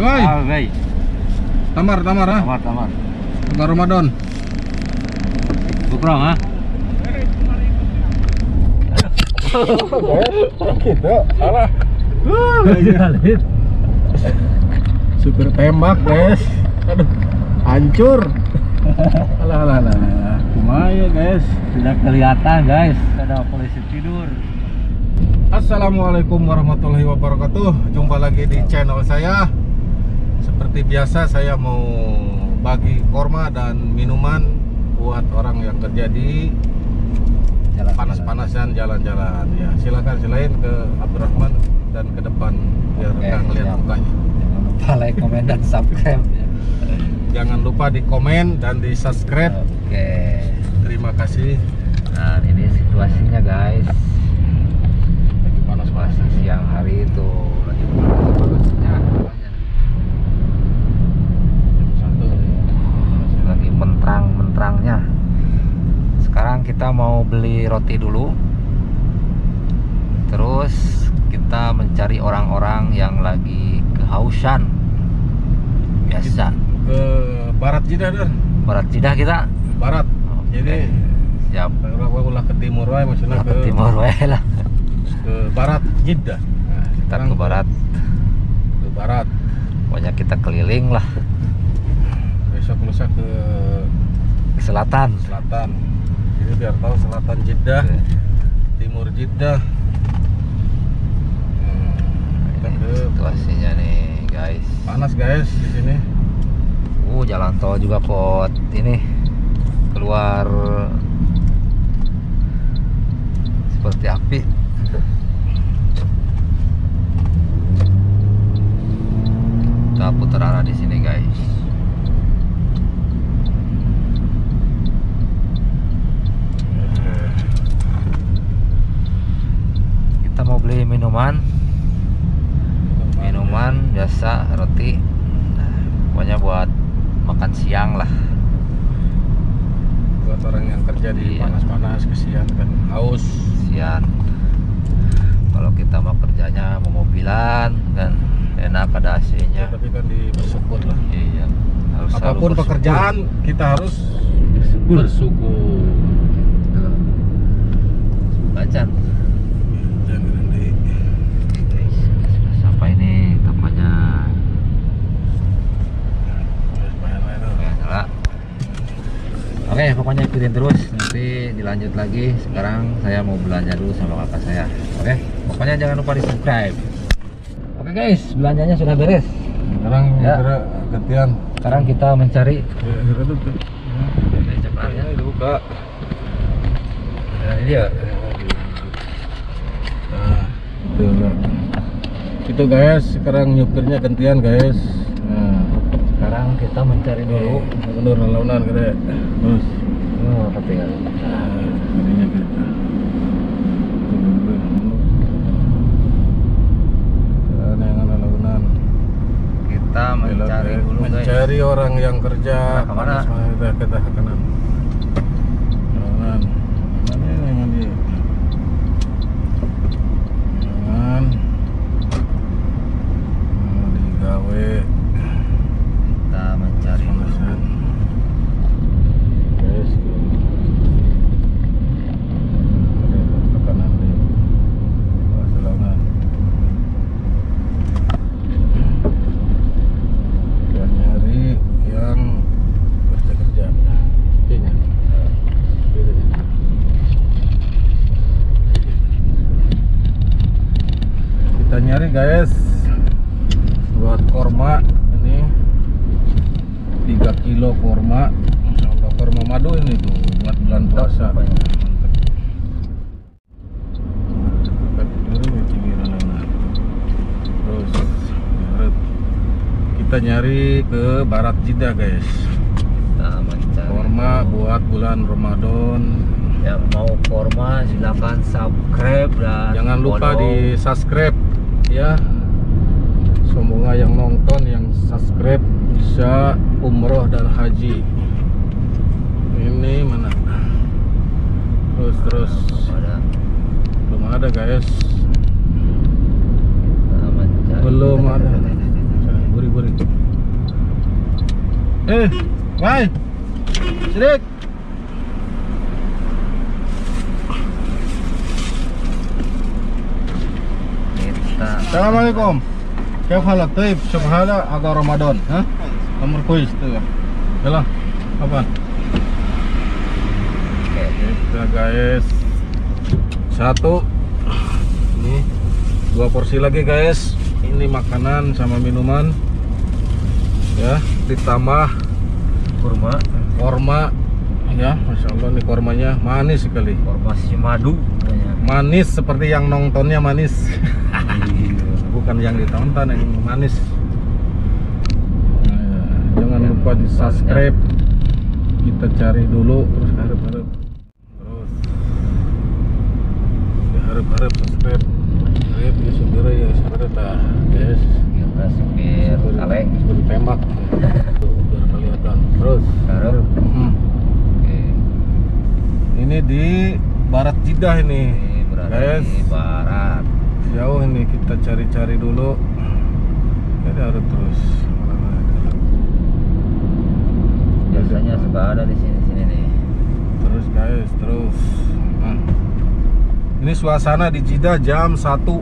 Woi, Ah, guys. tamar tamar ah. Tamar, tamar. Bukan Ramadan. Gitu. Alah. Super tembak, guys. Aduh. Hancur. Alah alah alah. Kumaya, guys. Tidak kelihatan, guys. Ada polisi tidur. Assalamualaikum warahmatullahi wabarakatuh Jumpa lagi di channel saya Seperti biasa saya mau bagi korma dan minuman Buat orang yang kerja di Jalan. panas-panasan jalan-jalan Ya silakan silain ke Abdurrahman dan ke depan Biar Oke, nggak ngeliat mukanya Jangan lupa like, komen, dan subscribe. ya. Jangan lupa di komen dan di subscribe Oke. Terima kasih Nah, ini situasinya, guys. Lagi Situasi panas-panasan siang hari itu lagi panas-panasnya. Satu Lagi menterang-menterangnya. Sekarang kita mau beli roti dulu. Terus kita mencari orang-orang yang lagi kehausan. Biasa. Ke barat Jidah Dar Barat Jidah kita. Barat Oke. Jadi siap. Kalau ulah ke timur wae maksudnya Ke timur wae lah. ke barat Jeddah. Nah, Kita ke barat. Ke barat. Pokoknya kita keliling lah Besok lusa ke ke selatan. selatan. Jadi biar tahu selatan Jeddah, Oke. timur Jeddah. Hmm, kita Ini ke situasinya nih, guys. panas guys di sini. Uh, jalan tol juga pot ini keluar seperti api. Kita putar arah di sini, guys. Kita mau beli minuman, minuman biasa roti. Nah, pokoknya buat makan siang lah. buat orang yang kerja di Iya. panas-panas kesian kan haus. siang kalau kita mau kerjanya mau mobilan kan enak ada Ya, AC-nya tapi kan di bersyukur lah. iya harus Apa pun bersyukur. pekerjaan kita harus bersyukur bersyukur. Tuh. Bacan Jangan di guys sudah sampai nih tempatnya Oke, nyala. Oke, pokoknya ikutin terus. Nanti dilanjut lagi. Sekarang saya mau belanja dulu sama kakak saya. Oke, pokoknya jangan lupa di subscribe. Oke guys, belanjanya sudah beres. Sekarang Ya. gantian. Sekarang kita mencari Ya, coklatnya. dibuka. Nah, ini. Nah, itu guys, sekarang nyupirnya gantian guys. Nah, kita mencari dulu. mundur launan kira. Terus. Oh. Nah, ininya kita. Kita mencari dulu guys. mencari orang yang kerja Nah, ke mana? kita kita kanan kanan yang di kanan Nah, digawe Kita mencari dulu. panasan guys tuh Ada ke kanan nih Bawah selaunan. dan nyari yang kerja kerja kayaknya kita nyari guys korma ini 3 kilo korma Masya Allah korma madu ini tuh buat bulan puasa. Terus kita nyari ke barat Jeddah guys. Korma buat bulan Ramadan. Yang mau korma silakan subscribe dan jangan lupa follow. di subscribe ya semoga yang nonton yang subscribe bisa umroh dan haji. Ini mana? Terus terus. Belum ada. Guys. Belum ada. Buri buri Eh, Mai. Sidik. Kita Assalamualaikum. كيف حالك طيب شوف هذا agak Ramadan ها nomor kuis tuh ya Yalah, apa Oke. kita guys satu ini dua porsi lagi guys ini makanan sama minuman ya ditambah kurma korma ya masya Allah nih kormanya manis sekali formasi madu katanya. manis seperti yang nontonnya manis bukan yang ditonton yang manis. Nah, jangan lupa di subscribe kita cari dulu terus harap harap terus harap harap subscribe. Subscribe ya saudara ya saudara dah guys. Kita supir kaleng tembak. Tuh biar kelihatan. Terus. Harap. Hmm. oke. Ini di barat Jidah ini ini guys. Di barat ini kita cari-cari dulu. Jadi harus terus. Biasanya suka ada di sini sini nih. Terus guys terus. Nah. ini suasana di Jidah jam 1 oh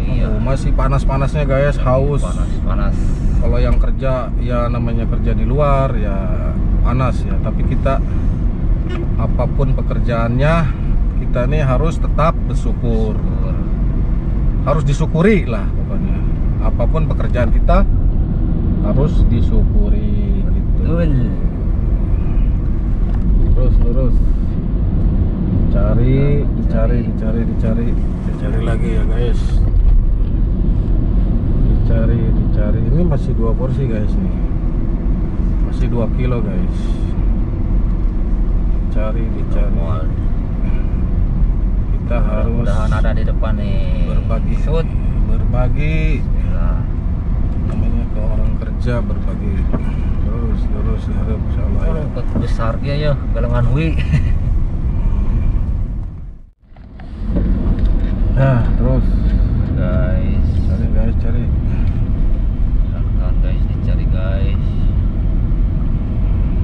iya. Oh, masih panas-panasnya guys haus. Panas panas kalau yang kerja ya namanya kerja di luar ya panas ya. Tapi kita apa pun pekerjaannya kita nih harus tetap bersyukur harus disyukuri lah pokoknya. Apa pun pekerjaan kita harus disyukuri gitu. Terus lurus cari dicari dicari. dicari dicari. Lagi ya guys. Dicari dicari. Ini masih dua porsi guys nih. Masih dua kilo guys. Cari dicari kita harus mudahan ada di depan nih. Berbagi. Sud. berbagi. Bismillah. namanya ke orang kerja berbagi. Terus terus harap insyaallah ya. besar dia ya galengan hui. Nah terus. Guys. Cari guys cari. Silahkan guys dicari guys.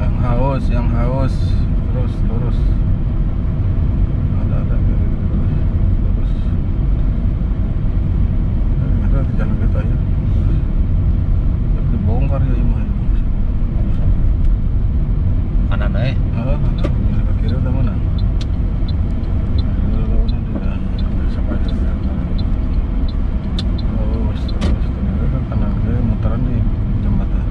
Yang haus yang haus. Terus lurus ada ada kiri terus lurus ada di jalan kita ya tapi bongkar ya imah kanan eh ah ada ke kiri udah mana Udah lawan dia siapa aja terus terus ternyata kan kanan dia mutaran di jembatan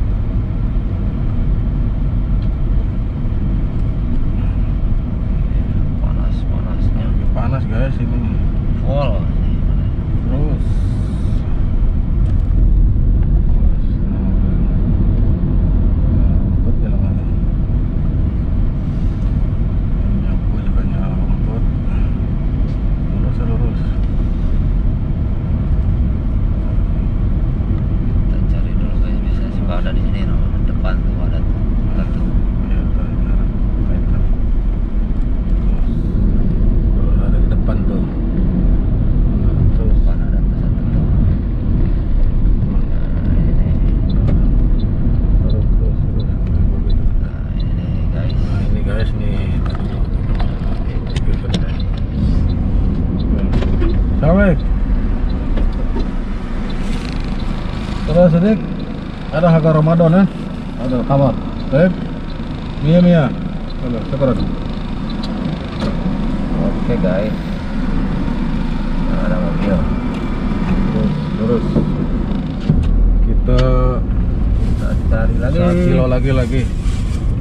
panas panasnya Lagi panas guys ini full terus rumput jalan mana nyapu juga nyala rumput lurus lurus kita cari dulu guys bisa suka ada di sini no. depan tuh ada tuh satu ya tahu jalan kaitan terus terus ada di depan tuh Nah, terus depan ada tuh satu tuh nah ini terus terus terus nah ini guys Nah ini guys nih Assalamualaikum Terus sedikit Ada harga Ramadan ya? Ada kabar? Baik. Mia. Mia Halo, syukuran oke guys. Nah, ada mobil Terus, terus. Kita kita cari lagi. Satu kilo lagi lagi.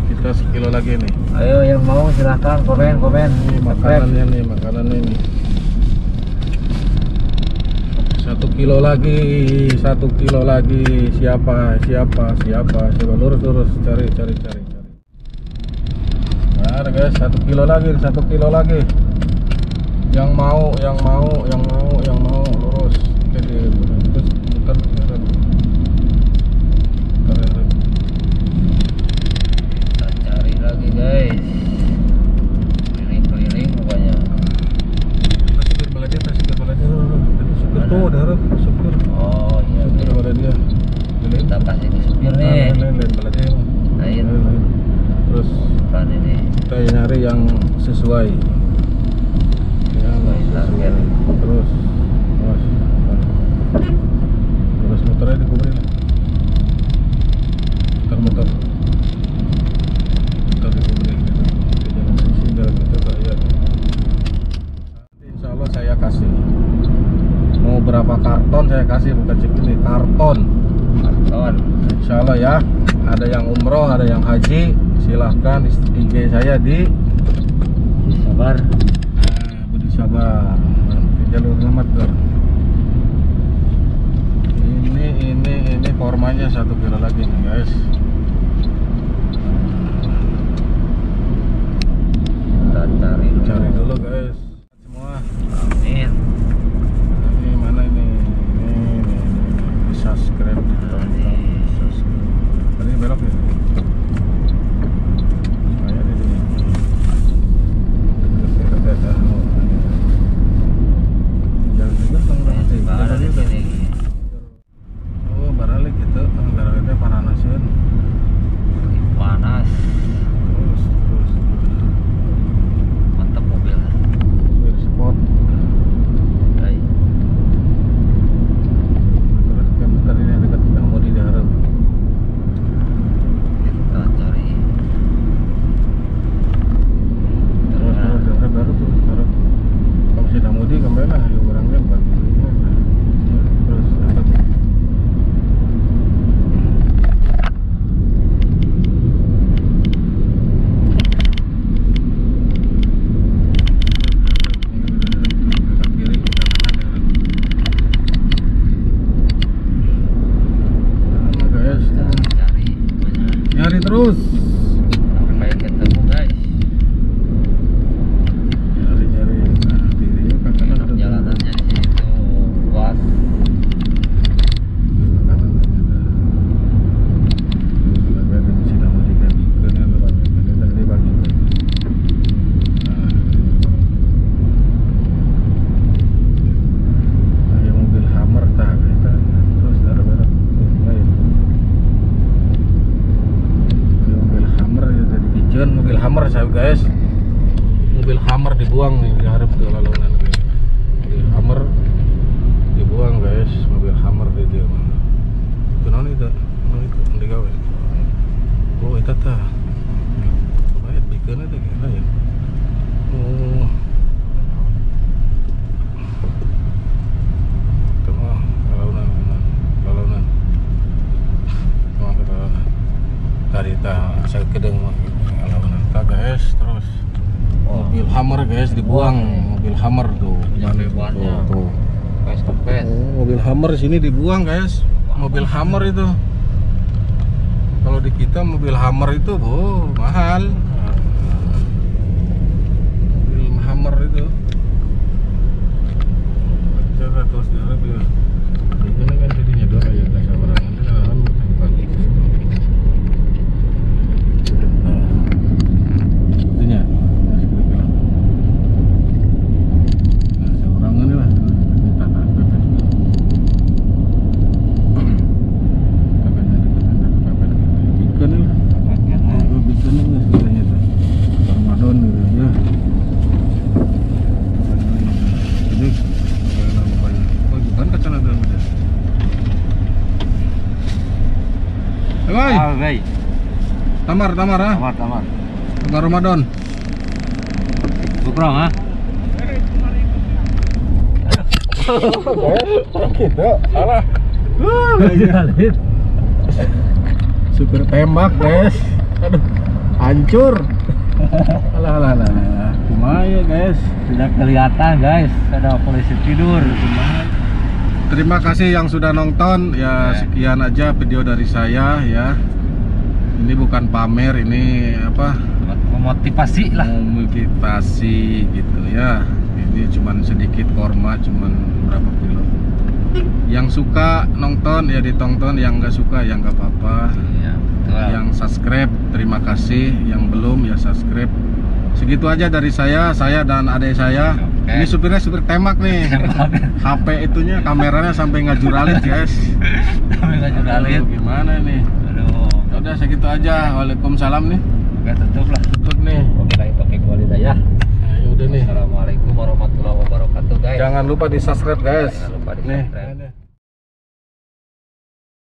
Kita sekilo lagi nih. Ayo yang mau silahkan komen komen. Ini makanannya nih, makanannya nih. Satu kilo lagi, satu kilo lagi. Siapa, siapa, siapa, siapa? Lurus, lurus, cari, cari, cari, cari. Nah, guys, satu kilo lagi, satu kilo lagi. Yang mau, yang mau, yang mau, yang mau, lurus. Oke, terus muter. kita cari lagi guys oh darat supir. Oh iya supir iya. ada dia. Kita pas ini supir nih lain lain lain aja lain. Lain. Terus kan ini. kita nyari yang sesuai. Ya sesuai terus terus terus. Muternya di kuburin bukan ini karton Karton. Insya Allah ya ada yang umroh ada yang haji silahkan IG saya di Sabar. Nah, Budi Sabar nanti jalur selamat Gar. ini ini ini formanya satu kilo lagi nih guys cari dulu guys mobil Hammer saya guys. Mobil Hammer dibuang nih diharap ke lalaunan guys. Mobil Hammer dibuang guys mobil Hammer di dia. Kenapa itu? Kenapa itu? Nanti gawe. Oh itu tah. Baik bikin itu gimana ya? Oh. Itu mah lalaunan, lalaunan. Mah lalaunan. Tadi tah saya kedeng mah lalaunan. Tah guys terus mobil Hammer guys dibuang mobil Hammer tuh. Punya bebannya. Tuh, tuh. Face to face. Oh, mobil Hammer sini dibuang guys. Mobil Hammer itu. Kalau di kita mobil Hammer itu, oh mahal. Mobil Hammer itu. Cara terus di Arab ya. Ini kan jadinya dua ya guys orang ini kan pagi. Itunya. Nah, seorang ini lah. Tata pepet. Pepetnya dekat pepet. Bikin lah. Oh, bikin lah sebenarnya tuh. Ramadan gitu ya. Jadi kayak nama banyak. Oh, bukan ke sana tuh ada. Eh, woi. Ah, baik. Tamar, tamar ah. Tamar, tamar. Tamar Ramadan. Bukrong ah. Gitu, salah. Super tembak, guys. Aduh, hancur. Alah, alah, alah. Kumaya, guys. Tidak kelihatan guys. Ada polisi tidur. Terima kasih yang sudah nonton. Ya, Ya. sekian aja video dari saya ya. Ini bukan pamer, ini apa? Memotivasi lah. Motivasi gitu ya. Ini cuman sedikit korma, cuman berapa kilo. Yang suka nonton ya ditonton, yang nggak suka ya nggak apa-apa. Betul. Yang subscribe terima kasih, yang belum ya subscribe. Segitu aja dari saya, saya dan adik saya. Oke. Ini supirnya supir tembak nih. HP itunya kameranya sampai ngajuralit guys. Kami nggak jurnalin. Aduh, gimana nih? udah segitu aja. Waalaikumsalam nih. Udah tutup lah. Tutup nih. Oke lagi pakai kualitas ya. Udah nih. Assalamualaikum warahmatullahi wabarakatuh guys. Jangan lupa di subscribe guys. Jangan lupa di subscribe nih.